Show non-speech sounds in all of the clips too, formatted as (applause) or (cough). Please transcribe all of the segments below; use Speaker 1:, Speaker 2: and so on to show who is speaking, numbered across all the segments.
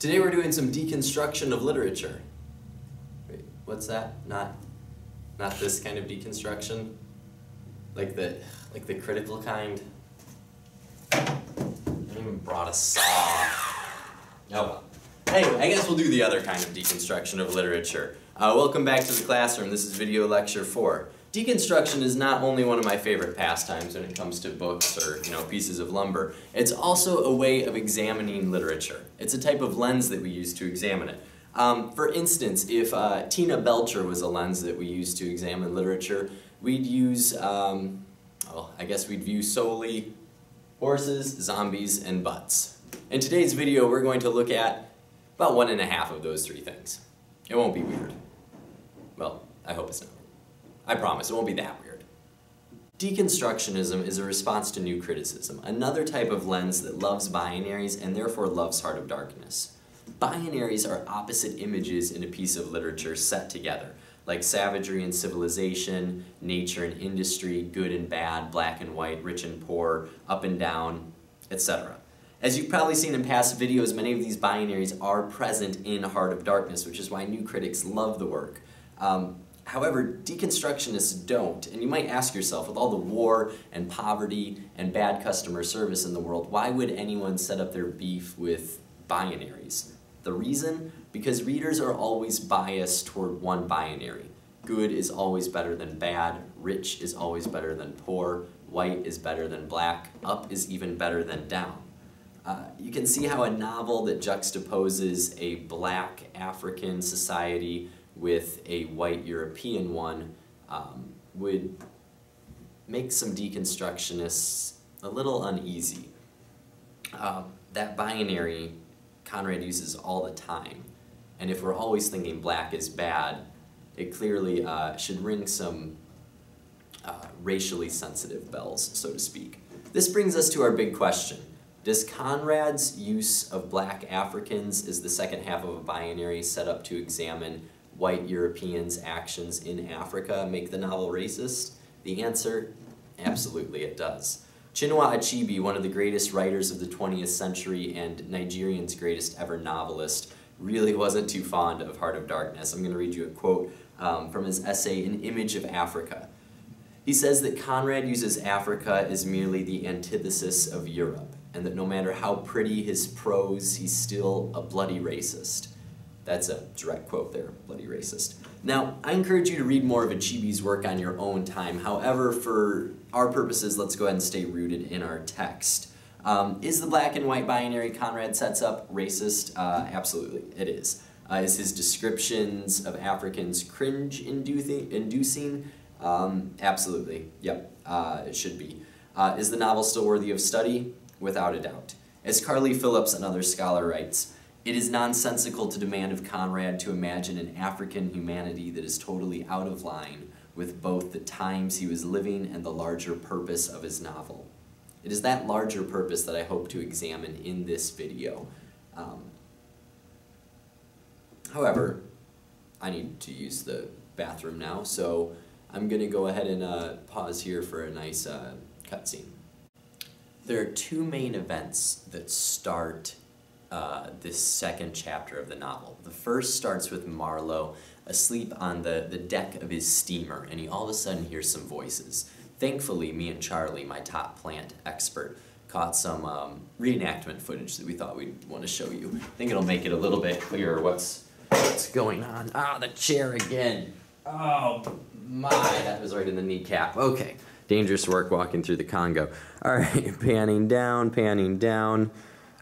Speaker 1: Today we're doing some deconstruction of literature. Wait, what's that? Not, not this kind of deconstruction? Like the, like the critical kind? I even brought a saw. Oh well. Anyway, I guess we'll do the other kind of deconstruction of literature. Uh, welcome back to the classroom. This is video lecture four. Deconstruction is not only one of my favorite pastimes when it comes to books or you know pieces of lumber, it's also a way of examining literature. It's a type of lens that we use to examine it. Um, for instance, if uh, Tina Belcher was a lens that we used to examine literature, we'd use, um, well, I guess we'd view solely horses, zombies, and butts. In today's video, we're going to look at about one and a half of those three things. It won't be weird. Well, I hope it's not. I promise, it won't be that weird. Deconstructionism is a response to new criticism, another type of lens that loves binaries and therefore loves Heart of Darkness. Binaries are opposite images in a piece of literature set together, like savagery and civilization, nature and industry, good and bad, black and white, rich and poor, up and down, etc. As you've probably seen in past videos, many of these binaries are present in Heart of Darkness, which is why new critics love the work. Um, However, deconstructionists don't, and you might ask yourself, with all the war and poverty and bad customer service in the world, why would anyone set up their beef with binaries? The reason? Because readers are always biased toward one binary. Good is always better than bad, rich is always better than poor, white is better than black, up is even better than down. Uh, you can see how a novel that juxtaposes a black African society with a white European one um, would make some deconstructionists a little uneasy. Uh, that binary Conrad uses all the time, and if we're always thinking black is bad, it clearly uh, should ring some uh, racially sensitive bells, so to speak. This brings us to our big question. Does Conrad's use of black Africans as the second half of a binary set up to examine white Europeans' actions in Africa make the novel racist? The answer, absolutely it does. Chinua Achebe, one of the greatest writers of the 20th century and Nigerian's greatest ever novelist, really wasn't too fond of Heart of Darkness. I'm going to read you a quote um, from his essay, An Image of Africa. He says that Conrad uses Africa as merely the antithesis of Europe, and that no matter how pretty his prose, he's still a bloody racist. That's a direct quote there, bloody racist. Now, I encourage you to read more of Achebe's work on your own time. However, for our purposes, let's go ahead and stay rooted in our text. Um, is the black and white binary Conrad sets up racist? Uh, absolutely, it is. Uh, is his descriptions of Africans cringe-inducing? Um, absolutely, yep, uh, it should be. Uh, is the novel still worthy of study? Without a doubt. As Caryl Phillips, another scholar, writes, it is nonsensical to demand of Conrad to imagine an African humanity that is totally out of line with both the times he was living and the larger purpose of his novel. It is that larger purpose that I hope to examine in this video. Um, however, I need to use the bathroom now, so I'm going to go ahead and uh, pause here for a nice uh, cutscene. There are two main events that start uh, this second chapter of the novel. The first starts with Marlow asleep on the, the deck of his steamer, and he all of a sudden hears some voices. Thankfully, me and Charlie, my top plant expert, caught some um, reenactment footage that we thought we'd want to show you. I think it'll make it a little bit clearer what's, what's going on. Ah, the chair again. Oh, my, that was right in the kneecap. Okay, dangerous work walking through the Congo. All right, (laughs) panning down, panning down.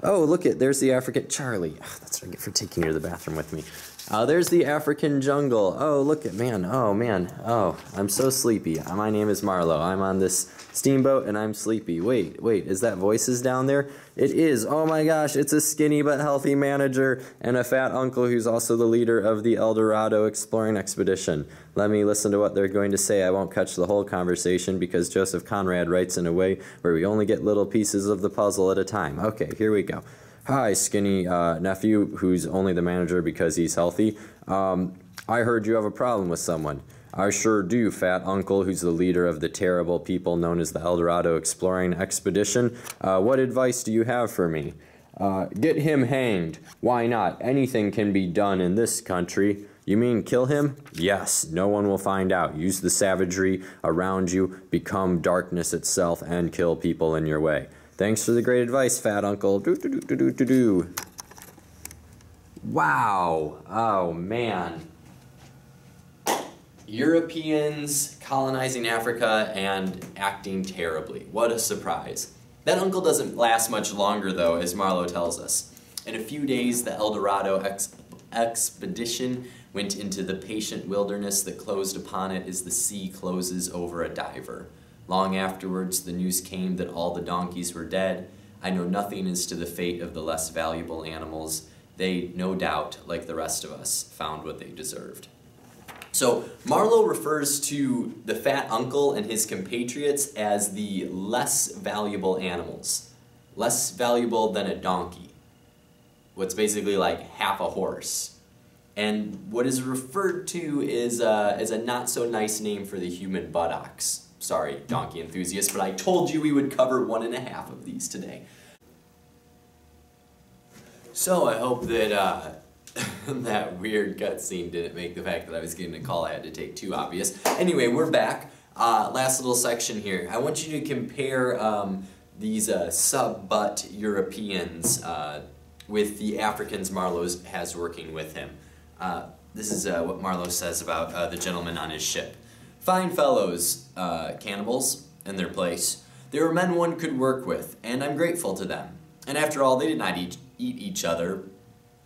Speaker 1: Oh, look it, there's the African Charlie. Oh, that's what I get for taking you to the bathroom with me. Uh, there's the African jungle. Oh, look at man. Oh man. Oh, I'm so sleepy. My name is Marlow. I'm on this steamboat and I'm sleepy. Wait, wait. Is that voices down there? It is. Oh my gosh. It's a skinny but healthy manager and a fat uncle who's also the leader of the El Dorado exploring expedition. Let me listen to what they're going to say. I won't catch the whole conversation because Joseph Conrad writes in a way where we only get little pieces of the puzzle at a time. Okay, here we go. Hi, skinny uh, nephew, who's only the manager because he's healthy. Um, I heard you have a problem with someone. I sure do, fat uncle, who's the leader of the terrible people known as the El Dorado Exploring Expedition. Uh, what advice do you have for me?
Speaker 2: Uh, get him hanged. Why not? Anything can be done in this country. You mean kill him? Yes, no one will find out. Use the savagery around you, become darkness itself, and kill people in your way. Thanks for the great advice, fat uncle. Do do do do do do. Wow. Oh man.
Speaker 1: Europeans colonizing Africa and acting terribly. What a surprise. That uncle doesn't last much longer though, as Marlow tells us. In a few days, the El Dorado ex expedition went into the patient wilderness that closed upon it as the sea closes over a diver. Long afterwards, the news came that all the donkeys were dead. I know nothing as to the fate of the less valuable animals. They, no doubt, like the rest of us, found what they deserved. So Marlow refers to the fat uncle and his compatriots as the less valuable animals. Less valuable than a donkey. What's basically like half a horse. And what is referred to is uh, as a not so nice name for the human buttocks. Sorry, donkey enthusiasts, but I told you we would cover one and a half of these today. So I hope that uh, (laughs) that weird cutscene didn't make the fact that I was getting a call I had to take too obvious. Anyway, we're back. Uh, last little section here. I want you to compare um, these uh, sub-butt Europeans uh, with the Africans Marlow has working with him. Uh, this is uh, what Marlow says about uh, the gentleman on his ship. Fine fellows, uh, cannibals, in their place. They were men one could work with, and I'm grateful to them. And after all, they did not eat, eat each other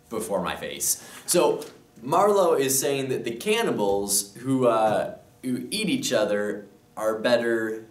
Speaker 1: before my face. So Marlow is saying that the cannibals who, uh, who eat each other are better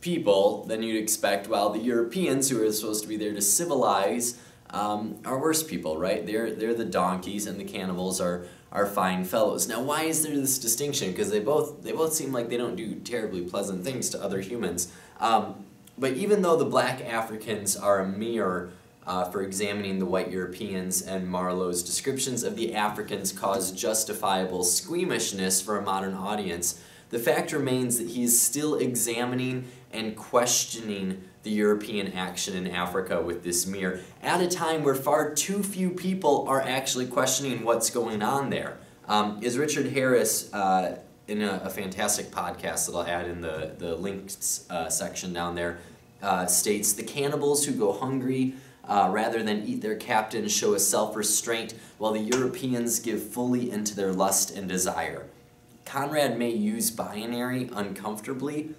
Speaker 1: people than you'd expect, while the Europeans, who are supposed to be there to civilize, um, are worse people, right? They're, they're the donkeys and the cannibals are, are fine fellows. Now, why is there this distinction? Because they both, they both seem like they don't do terribly pleasant things to other humans. Um, but even though the black Africans are a mirror uh, for examining the white Europeans and Marlow's descriptions of the Africans cause justifiable squeamishness for a modern audience, the fact remains that he is still examining and questioning the European action in Africa with this mirror at a time where far too few people are actually questioning what's going on there. Um, is Richard Harris uh, in a, a, fantastic podcast that I'll add in the, the links uh, section down there, uh, states the cannibals who go hungry uh, rather than eat their captain show a self-restraint while the Europeans give fully into their lust and desire. Conrad may use binary uncomfortably,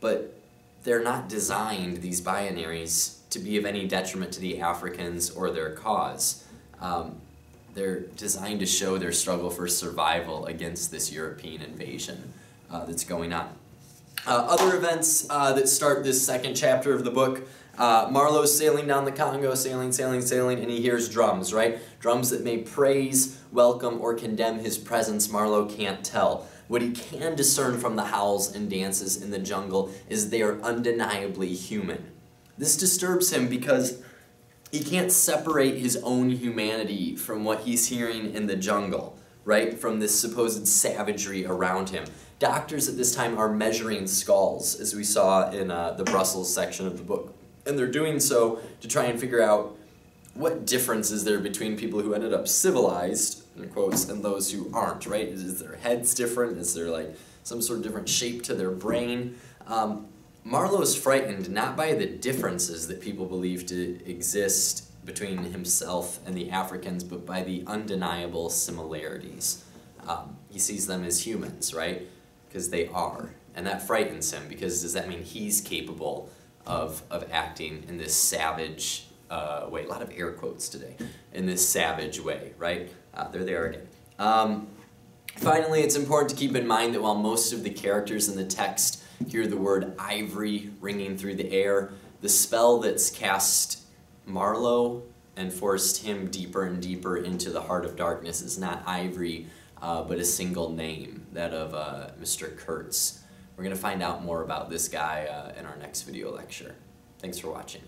Speaker 1: but they're not designed, these binaries, to be of any detriment to the Africans or their cause. Um, they're designed to show their struggle for survival against this European invasion uh, that's going on. Uh, other events uh, that start this second chapter of the book, uh, Marlow's sailing down the Congo, sailing, sailing, sailing, and he hears drums, right? Drums that may praise, welcome, or condemn his presence, Marlow can't tell. What he can discern from the howls and dances in the jungle is they are undeniably human. This disturbs him because he can't separate his own humanity from what he's hearing in the jungle, right? From this supposed savagery around him. Doctors at this time are measuring skulls, as we saw in uh, the Brussels section of the book. And they're doing so to try and figure out what difference is there between people who ended up civilized in quotes, and those who aren't, right? Is their heads different? Is there like some sort of different shape to their brain? Um, is frightened not by the differences that people believe to exist between himself and the Africans, but by the undeniable similarities. Um, he sees them as humans, right? Because they are. And that frightens him because does that mean he's capable of, of acting in this savage uh, way? A lot of air quotes today. In this savage way, right? Uh, they're there again. Um, finally, it's important to keep in mind that while most of the characters in the text hear the word ivory ringing through the air, the spell that's cast Marlow and forced him deeper and deeper into the heart of darkness is not ivory, uh, but a single name, that of uh, Mr. Kurtz. We're going to find out more about this guy uh, in our next video lecture. Thanks for watching.